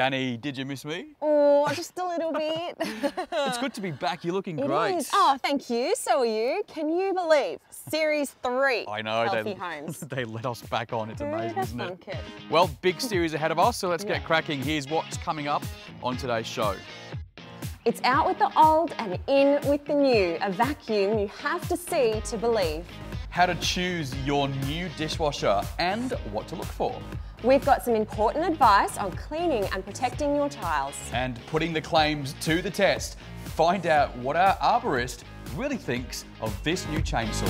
Danny, did you miss me? Oh, just a little bit. It's good to be back. You're looking It great. is. Oh, thank you. So are you. Can you believe Series 3 I know. Healthy they, Homes? they let us back on. It's Dude, amazing, isn't it? kid. Well, big series ahead of us, so let's Yeah. get cracking. Here's what's coming up on today's show. It's out with the old and in with the new. A vacuum you have to see to believe. How to choose your new dishwasher and what to look for. We've got some important advice on cleaning and protecting your tiles. And putting the claims to the test. Find out what our arborist really thinks of this new chainsaw.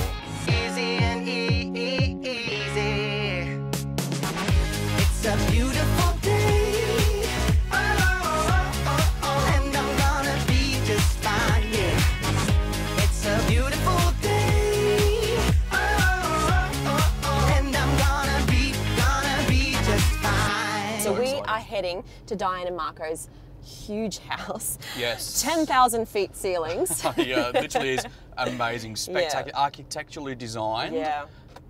To Diane and Marco's huge house. Yes. 10,000 feet ceilings. yeah, literally is amazing. Spectacular, architecturally designed. Yeah.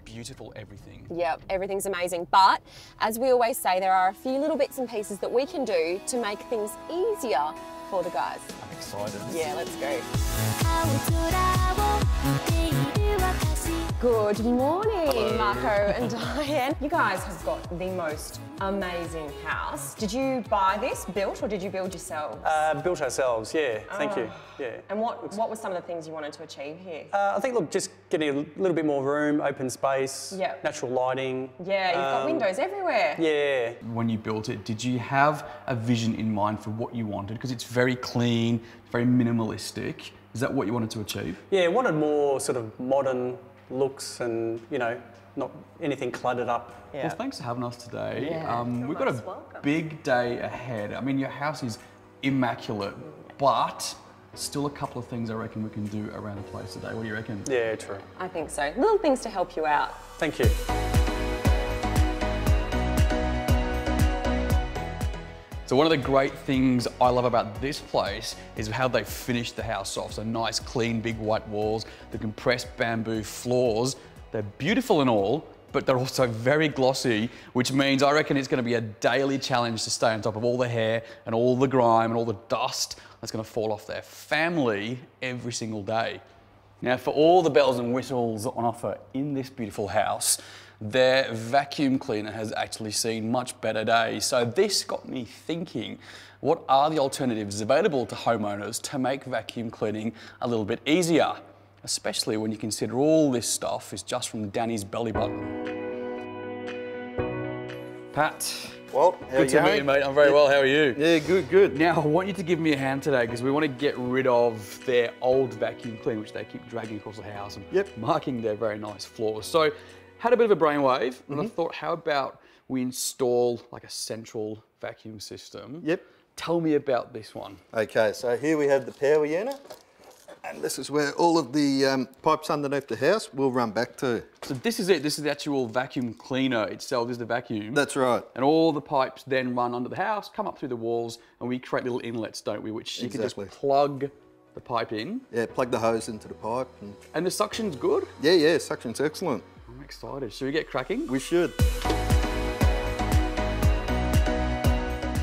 Beautiful everything. Yep, everything's amazing. But as we always say, there are a few little bits and pieces that we can do to make things easier for the guys. I'm excited. Yeah, let's go. Good morning, Hello. Marco and Diane. You guys have got the most amazing house. Did you buy this built or did you build yourselves? Uh, built ourselves, yeah. Oh. Thank you. Ah. Yeah. And what, what were some of the things you wanted to achieve here? Uh, I think, look, just getting a little bit more room, open space, yep. natural lighting. Yeah, you've um, got windows everywhere. Yeah. When you built it, did you have a vision in mind for what you wanted? Because it's very clean, very minimalistic. Is that what you wanted to achieve? Yeah, I wanted more sort of modern looks and, you know, not anything cluttered up. Yeah. Well, thanks for having us today. Yeah, um, we've got a welcome. big day ahead. I mean, your house is immaculate, but still a couple of things I reckon we can do around the place today. What do you reckon? Yeah, true. I think so. Little things to help you out. Thank you. So one of the great things I love about this place is how they finished the house off. So nice, clean, big white walls, the compressed bamboo floors. They're beautiful and all, but they're also very glossy, which means I reckon it's gonna be a daily challenge to stay on top of all the hair and all the grime and all the dust that's gonna fall off their family every single day. Now, for all the bells and whistles on offer in this beautiful house, their vacuum cleaner has actually seen much better days. So this got me thinking, what are the alternatives available to homeowners to make vacuum cleaning a little bit easier? Especially when you consider all this stuff is just from Danny's belly button. Pat, Well, how good you to meet you, mate. I'm very well. How are you? Yeah, good, good. Now, I want you to give me a hand today because we want to get rid of their old vacuum cleaner, which they keep dragging across the house and Yep. marking their very nice floors. So, had a bit of a brainwave, and Mm-hmm. I thought, how about we install like a central vacuum system? Yep. Tell me about this one. Okay, so here we have the power unit, and this is where all of the um, pipes underneath the house will run back to. So this is it. This is the actual vacuum cleaner itself. This is the vacuum. That's right. And all the pipes then run under the house, come up through the walls, and we create little inlets, don't we? Which you can just plug the pipe in, Yeah, plug the hose into the pipe. And and the suction's good. yeah, yeah, suction's excellent. I'm excited. Should we get cracking? We should. Just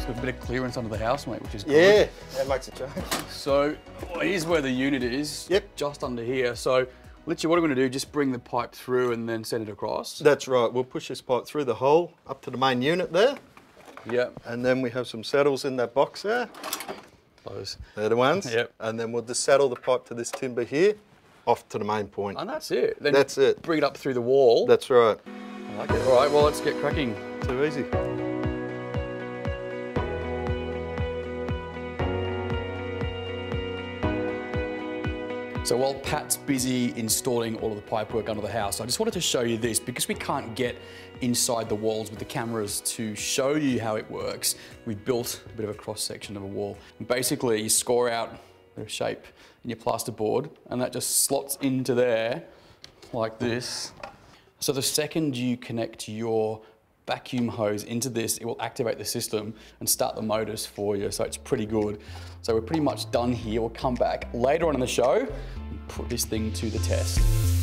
got a bit of clearance under the house, mate, which is good. Yeah, that makes a change. So well, here's where the unit is. Yep. Just under here. So literally what I'm gonna do, just bring the pipe through and then send it across. That's right. We'll push this pipe through the hole up to the main unit there, Yep. and then we have some saddles in that box there. Close. They're the ones. Yep. And then we'll just saddle the pipe to this timber here, off to the main point. And that's it. Then That's it. Bring it up through the wall. That's right. I like it. All right, well, let's get cracking. Too easy. So while Pat's busy installing all of the pipework under the house, I just wanted to show you this because we can't get inside the walls with the cameras to show you how it works. We built a bit of a cross section of a wall. And basically, you score out shape in your plasterboard, and that just slots into there like this. So the second you connect your vacuum hose into this, it will activate the system and start the motors for you. So it's pretty good. So we're pretty much done here. We'll come back later on in the show and put this thing to the test.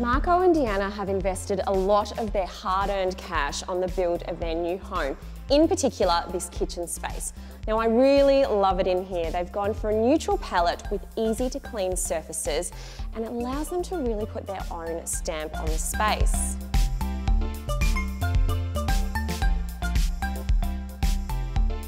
Marco and Deanna have invested a lot of their hard earned cash on the build of their new home, in particular, this kitchen space. Now, I really love it in here. They've gone for a neutral palette with easy to clean surfaces, and it allows them to really put their own stamp on the space.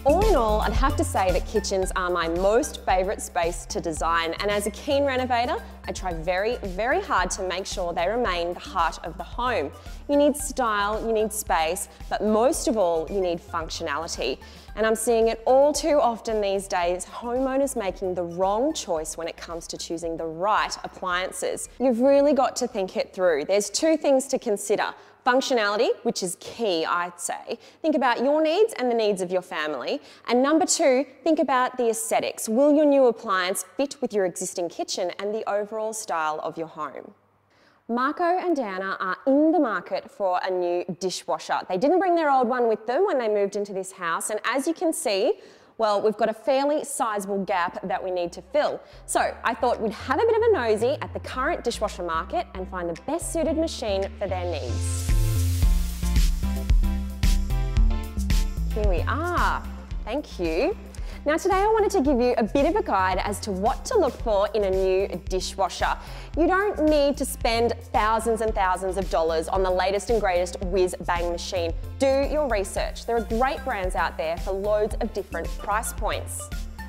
All in all, I'd have to say that kitchens are my most favourite space to design, and as a keen renovator, I try very, very hard to make sure they remain the heart of the home. You need style, you need space, but most of all, you need functionality. And I'm seeing it all too often these days, homeowners making the wrong choice when it comes to choosing the right appliances. You've really got to think it through. There's two things to consider. Functionality, which is key, I'd say. Think about your needs and the needs of your family. And number two, think about the aesthetics. Will your new appliance fit with your existing kitchen and the overall style of your home? Marco and Diana are in the market for a new dishwasher. They didn't bring their old one with them when they moved into this house, and as you can see, well, we've got a fairly sizable gap that we need to fill. So I thought we'd have a bit of a nosy at the current dishwasher market and find the best suited machine for their needs. Here we are. Thank you. Now today I wanted to give you a bit of a guide as to what to look for in a new dishwasher. You don't need to spend thousands and thousands of dollars on the latest and greatest whiz bang machine. Do your research. There are great brands out there for loads of different price points.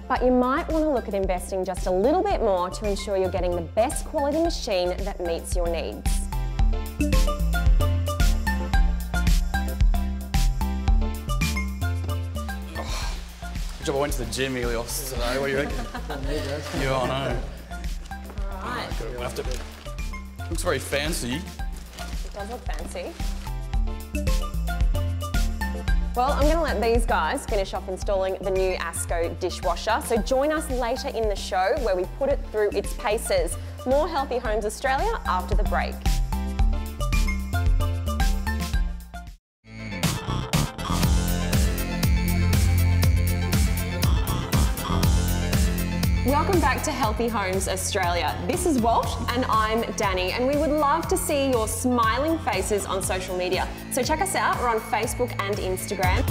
But you might want to look at investing just a little bit more to ensure you're getting the best quality machine that meets your needs. Job I went to the gym, Elios, today. What do you reckon? yeah, I know. Right, We'll have to... Looks very fancy. it does look fancy. Well, I'm going to let these guys finish off installing the new ASKO dishwasher. So join us later in the show where we put it through its paces. More Healthy Homes Australia after the break. Welcome back to Healthy Homes Australia. This is Walt and I'm Danny, and we would love to see your smiling faces on social media. So check us out. We're on Facebook and Instagram.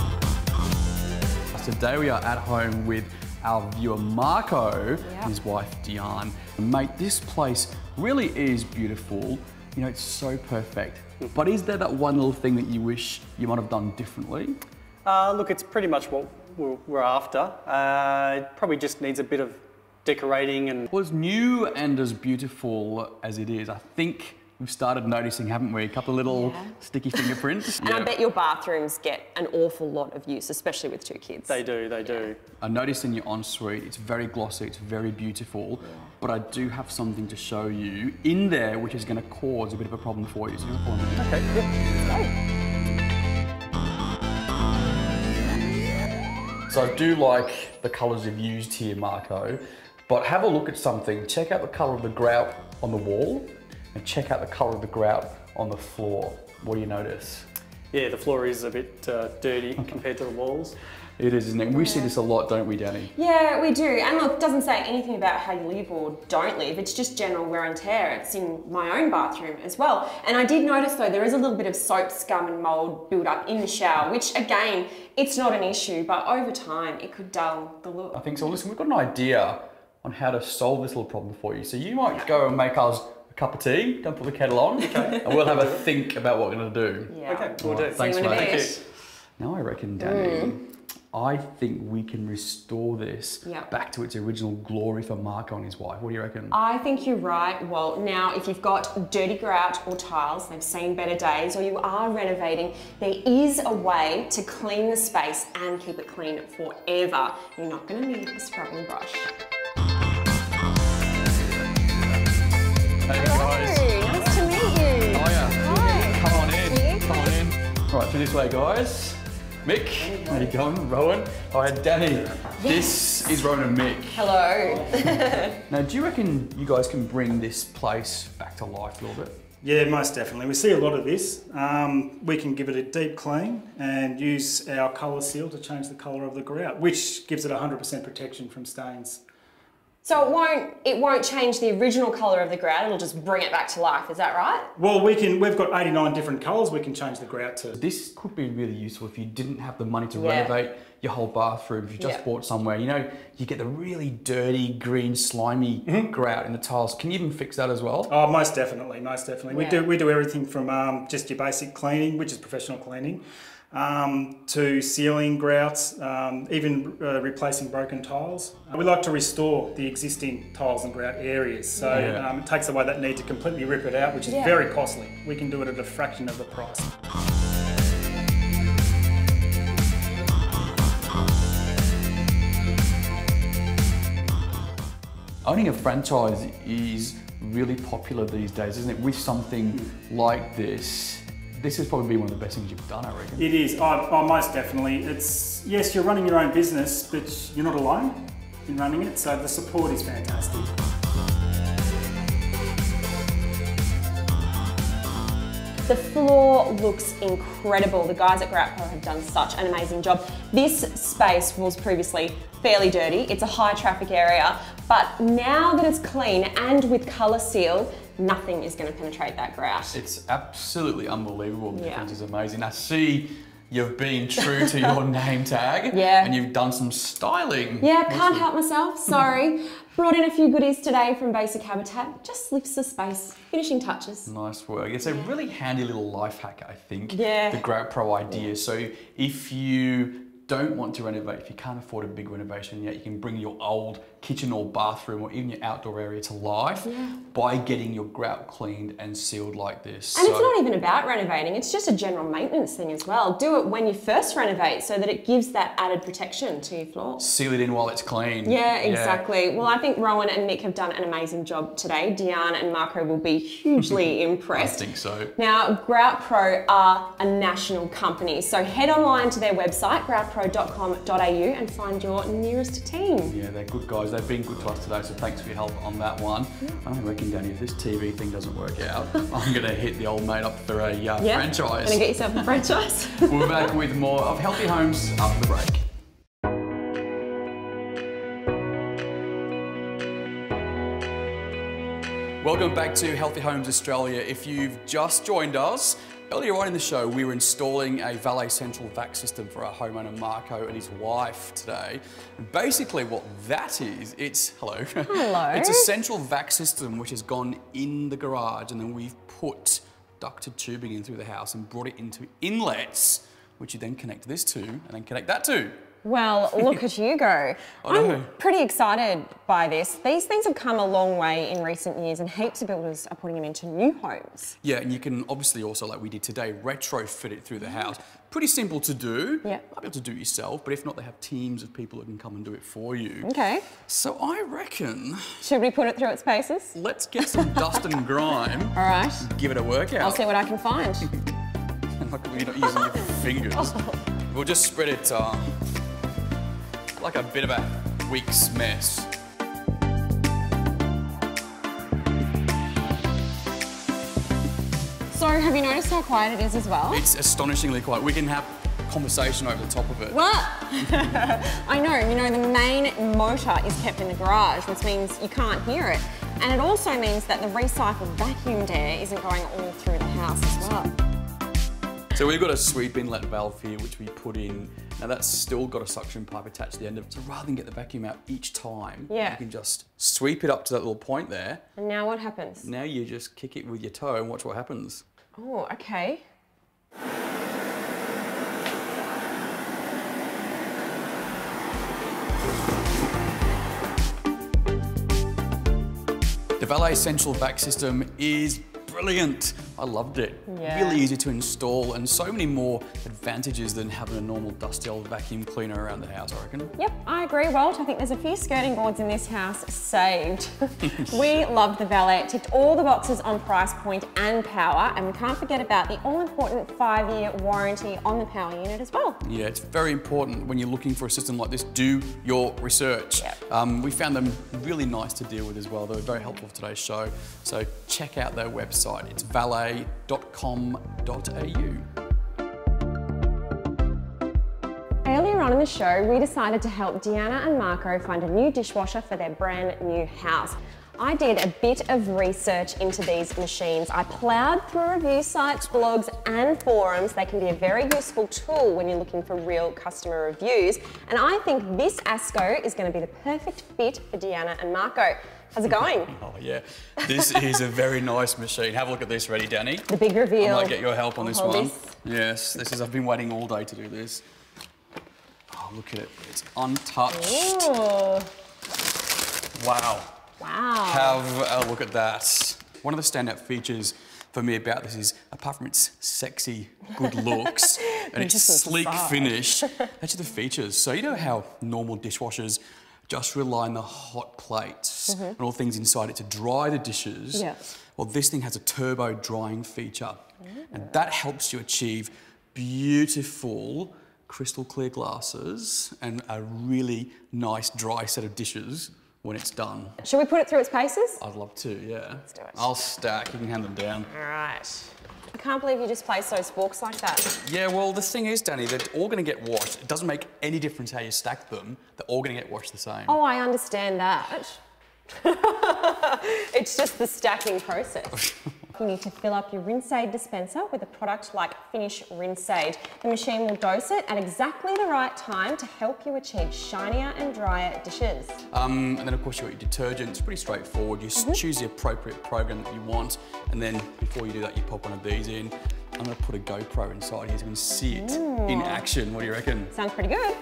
Today we are at home with our viewer Marco Yep. and his wife Diane. Mate, this place really is beautiful. You know, it's so perfect. But is there that one little thing that you wish you might have done differently? Uh, look, it's pretty much what we're, we're after. Uh, it probably just needs a bit of decorating and Well, as new and as beautiful as it is, I think we've started noticing, haven't we? A couple of little Yeah. sticky fingerprints. And I bet your bathrooms get an awful lot of use, especially with two kids. they do, they do. I noticed in your ensuite, it's very glossy, it's very beautiful, but I do have something to show you in there which is going to cause a bit of a problem for you. So you're gonna follow. Okay, yeah. So I do like the colours you've used here, Marco, but have a look at something. Check out the colour of the grout on the wall and check out the colour of the grout on the floor. What do you notice? Yeah, the floor is a bit uh, dirty compared to the walls. It is, isn't it? We see this a lot, don't we, Danny? Yeah, we do. And look, it doesn't say anything about how you live or don't live. It's just general wear and tear. It's in my own bathroom as well. And I did notice though there is a little bit of soap, scum, and mold build up in the shower, which again, it's not an issue, but over time it could dull the look. I think so. Listen, we've got an idea on how to solve this little problem for you. So you might go and make us a cup of tea, don't put the kettle on, and we'll have a think about what we're going to do. Yeah. Okay, we'll Alright, do. Thanks, See you in a mate. bit. Now I reckon, mm. Danny, I think we can restore this Yep. back to its original glory for Marco and his wife. What do you reckon? I think you're right. Well, now if you've got dirty grout or tiles, they've seen better days, or you are renovating, there is a way to clean the space and keep it clean forever. You're not going to need a scrubbing brush. Right, through this way, guys. Mick, how you going? Rowan. All right, Danny. Yes. This is Rowan and Mick. Hello. Now, do you reckon you guys can bring this place back to life a little bit? Yeah, most definitely. We see a lot of this. Um, we can give it a deep clean and use our colour seal to change the colour of the grout, which gives it 100% protection from stains. So it won't it won't change the original colour of the grout. It'll just bring it back to life. Is that right? Well, we can. We've got 89 different colours. We can change the grout to. This could be really useful if you didn't have the money to Yeah. renovate your whole bathroom. If you just Yeah. bought somewhere, you know, you get the really dirty, green, slimy Mm-hmm. grout in the tiles. Can you even fix that as well? Oh, most definitely, most definitely. We do we do everything from um, just your basic cleaning, which is professional cleaning, um, to sealing grouts, um, even uh, replacing broken tiles. We like to restore the existing tiles and grout areas, so Yeah. um, it takes away that need to completely rip it out, which is Yeah. very costly. We can do it at a fraction of the price. Owning a franchise is really popular these days, isn't it? With something like this, this has probably been one of the best things you've done, I reckon. It is. Oh, oh, most definitely. It's yes, you're running your own business, but you're not alone in running it. So the support is fantastic. The floor looks incredible. The guys at Grout Pro have done such an amazing job. This space was previously fairly dirty. It's a high traffic area, but now that it's clean and with colour seal, nothing is going to penetrate that grout. It's absolutely unbelievable. The Yeah. difference is amazing. I see you've been true to your name tag. Yeah. And you've done some styling. Yeah, can't help myself, sorry. Brought in a few goodies today from Basic Habitat. Just lifts the space. Finishing touches. Nice work. It's a really handy little life hack, I think. Yeah. The Grout Pro idea. So if you don't want to renovate, if you can't afford a big renovation yet, you can bring your old kitchen or bathroom or even your outdoor area to life by getting your grout cleaned and sealed like this. And it's not even about renovating, it's just a general maintenance thing as well. Do it when you first renovate so that it gives that added protection to your floor. seal it in while it's clean. Yeah, exactly. Well, I think Rowan and Nick have done an amazing job today. Diane and Marco will be hugely impressed. I think so. Now, Grout Pro are a national company, so head online to their website, groutpro.com.au, and find your nearest team. Yeah, they're good guys. They've been good to us today, so thanks for your help on that one. I'm reckon, Danny, if this TV thing doesn't work out, I'm going to hit the old mate up for a uh, Yeah, franchise. Gonna get yourself a franchise. we'll be back with more of Healthy Homes after the break. Welcome back to Healthy Homes Australia. If you've just joined us, earlier on in the show, we were installing a Valet Central vac system for our homeowner Marco and his wife today. And basically, what that is, it's hello. Hello. it's a central vac system which has gone in the garage, and then we've put ducted tubing in through the house and brought it into inlets, which you then connect this to, and then connect that to. Well, look at you go. I'm pretty excited by this. These things have come a long way in recent years, and heaps of builders are putting them into new homes. Yeah, and you can obviously also, like we did today, retrofit it through the house. Pretty simple to do. Yeah. Might be able to do it yourself, but if not, they have teams of people who can come and do it for you. Okay. So I reckon Should we put it through its paces? let's get some dust and grime, All right. give it a workout. I'll see what I can find. And like you're not using your fingers. We'll just spread it uh, like a bit of a week's mess. So, have you noticed how quiet it is as well? It's astonishingly quiet. We can have conversation over the top of it. What? I know, you know, the main motor is kept in the garage, which means you can't hear it. And it also means that the recycled vacuumed air isn't going all through the house as well. So we've got a sweep inlet valve here, which we put in. Now that's still got a suction pipe attached to the end of it. So rather than get the vacuum out each time, Yeah. you can just sweep it up to that little point there. And now what happens? Now you just kick it with your toe and watch what happens. Oh, okay. The Valet Central Vac system is brilliant. I loved it. Yeah. Really easy to install and so many more advantages than having a normal dusty old vacuum cleaner around the house, I reckon. Yep, I agree, Walt. I think there's a few skirting boards in this house saved. we loved the Valet. It ticked all the boxes on price point and power, and we can't forget about the all-important five-year warranty on the power unit as well. Yeah, it's very important when you're looking for a system like this, do your research. Yep. Um, we found them really nice to deal with as well. They were very helpful for today's show. So check out their website. It's valet.com.au. Earlier on in the show, we decided to help Deanna and Marco find a new dishwasher for their brand new house. I did a bit of research into these machines. I ploughed through review sites, blogs, and forums. They can be a very useful tool when you're looking for real customer reviews. And I think this ASKO is going to be the perfect fit for Deanna and Marco. How's it going? Oh yeah, this is a very nice machine. Have a look at this, ready, Danny? The big reveal. I might get your help on I'll this one. this. Yes, this is. I've been waiting all day to do this. Oh, look at it. It's untouched. Ooh, Wow. wow. Have a look at that. One of the standout features for me about this is, apart from its sexy, good looks and its sleek finish, actually the features. So you know how normal dishwashers just rely on the hot plates mm-hmm. and all things inside it to dry the dishes. Yeah. Well, this thing has a turbo drying feature, and that helps you achieve beautiful crystal clear glasses and a really nice dry set of dishes when it's done. Should we put it through its paces? I'd love to, yeah. Let's do it. I'll stack, you can hand them down. All right. I can't believe you just placed those forks like that. Yeah, well, the thing is, Danny, they're all going to get washed. It doesn't make any difference how you stack them. They're all going to get washed the same. Oh, I understand that. it's just the stacking process. you need to fill up your rinse aid dispenser with a product like Finish Rinse Aid. The machine will dose it at exactly the right time to help you achieve shinier and drier dishes. Um, and then, of course, you've got your detergent. It's pretty straightforward. You Mm-hmm. choose the appropriate program that you want. And then, before you do that, you pop one of these in. I'm going to put a GoPro inside here so you can see it in action. What do you reckon? Sounds pretty good.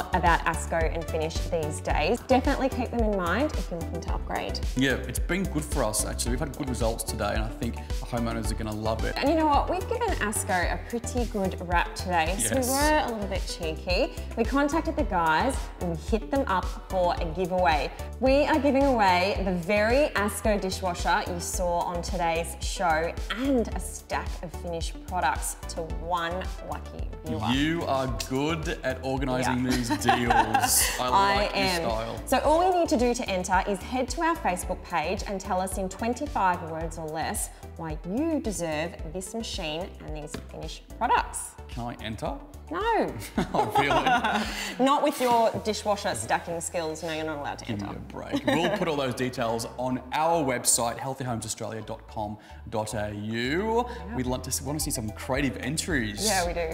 Lot about ASKO and Finish these days. Definitely keep them in mind if you're looking to upgrade. Yeah, it's been good for us, actually. We've had good results today, and I think the homeowners are going to love it. And you know what? We've given ASKO a pretty good rap today, so we were a little bit cheeky. We contacted the guys and we hit them up for a giveaway. We are giving away the very ASKO dishwasher you saw on today's show and a stack of Finish products to one lucky viewer. You are good at organising Yeah. these deals. I I like your am. style. So all we need to do to enter is head to our Facebook page and tell us in 25 words or less why you deserve this machine and these finished products. Can I enter? No, Oh, really? not with your dishwasher stacking skills. No, you're not allowed to Give enter. me a break. We'll put all those details on our website, healthyhomesaustralia.com.au. We'd love to want to see some creative entries. Yeah, we do.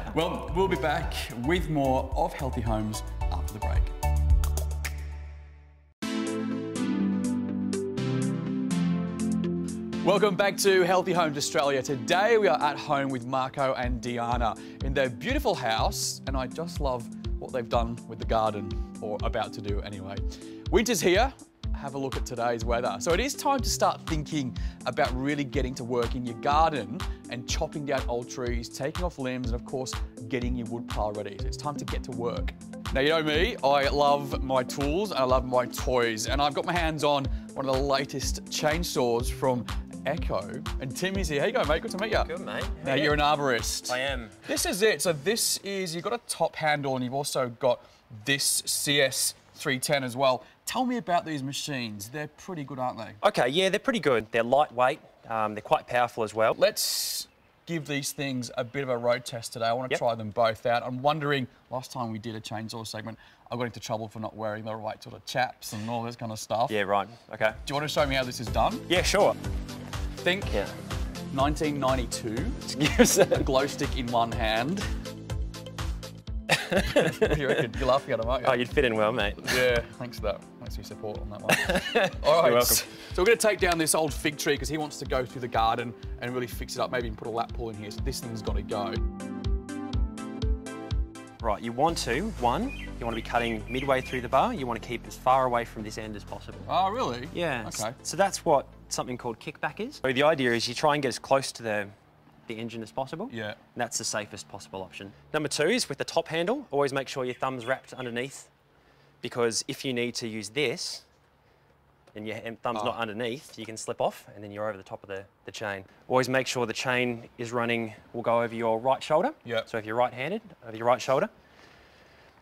Well, we'll be back with more of Healthy Homes after the break. Welcome back to Healthy Homes Australia. Today we are at home with Marco and Diana in their beautiful house, and I just love what they've done with the garden, or about to do anyway. Winter's here. Have a look at today's weather. So it is time to start thinking about really getting to work in your garden and chopping down old trees, taking off limbs, and of course, getting your wood pile ready. So it's time to get to work. Now, you know me, I love my tools and I love my toys, and I've got my hands on one of the latest chainsaws from Echo. And Timmy's here. How you going, mate? Good to meet you. Good, mate. Now, you're an arborist. I am. This is it. So this is, you've got a top handle and you've also got this CS310 as well. Tell me about these machines. They're pretty good, aren't they? Okay, yeah, they're pretty good. They're lightweight. Um, they're quite powerful as well. Let's give these things a bit of a road test today. I want to Yep. try them both out. I'm wondering, last time we did a chainsaw segment, I got into trouble for not wearing the right sort of chaps and all this kind of stuff. Yeah, right. Okay. Do you want to show me how this is done? Yeah, sure. Think Yeah. 1992, a glow stick in one hand. you reckon? You're laughing at him, aren't you? Oh, you'd fit in well, mate. Yeah, thanks for that. Thanks for your support on that one. All right, You're welcome. so we're going to take down this old fig tree because he wants to go through the garden and really fix it up, maybe even put a lap pool in here. So this thing's got to go. Right, you want to, one, you want to be cutting midway through the bar. You want to keep as far away from this end as possible. Oh, really? Yeah. Okay. So that's what something called kickback is. So the idea is you try and get as close to the, the engine as possible. Yeah. And that's the safest possible option. Number two is with the top handle, always make sure your thumb's wrapped underneath because if you need to use this and your thumb's not Oh. underneath, you can slip off and then you're over the top of the, the chain. Always make sure the chain is running, will go over your right shoulder. Yeah. So if you're right-handed, over your right shoulder.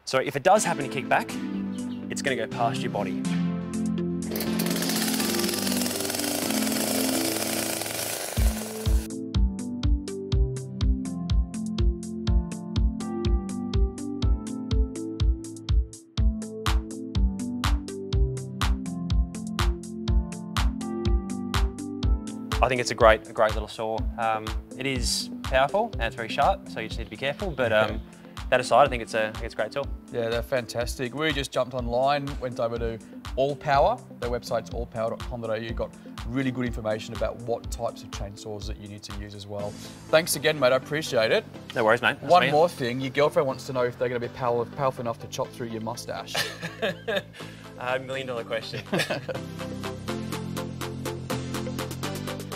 So if it does happen to kick back, it's going to go past your body. I think it's a great, a great little saw. Um, it is powerful and it's very sharp, so you just need to be careful. But um, that aside, I think it's a, it's a great tool. Yeah, they're fantastic. We just jumped online, went over to All Power. Their website's allpower.com.au. Got really good information about what types of chainsaws that you need to use as well. Thanks again, mate. I appreciate it. No worries, mate. That's One me. more thing, your girlfriend wants to know if they're going to be power, powerful enough to chop through your mustache. Uh, million dollar question.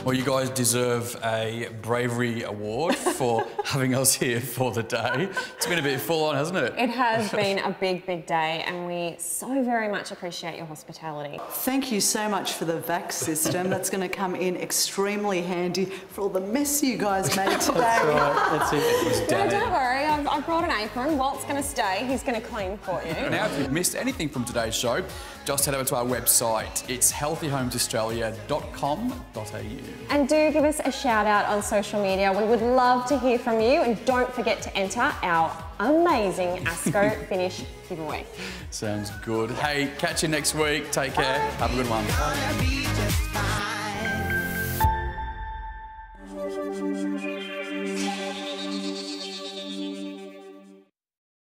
well, you guys deserve a bravery award for having us here for the day. It's been a bit full on, hasn't it? It has been a big, big day, and we so very much appreciate your hospitality. Thank you so much for the VAC system. That's going to come in extremely handy for all the mess you guys made today. That's it. No, don't worry. I've, I brought an apron. Walt's going to stay. He's going to clean for you. Now, if you've missed anything from today's show, just head over to our website. It's healthyhomesaustralia.com.au. And do give us a shout out on social media. We would love to hear from you. And don't forget to enter our amazing ASKO finish giveaway. Sounds good. Hey, catch you next week. Take care. Have a good one.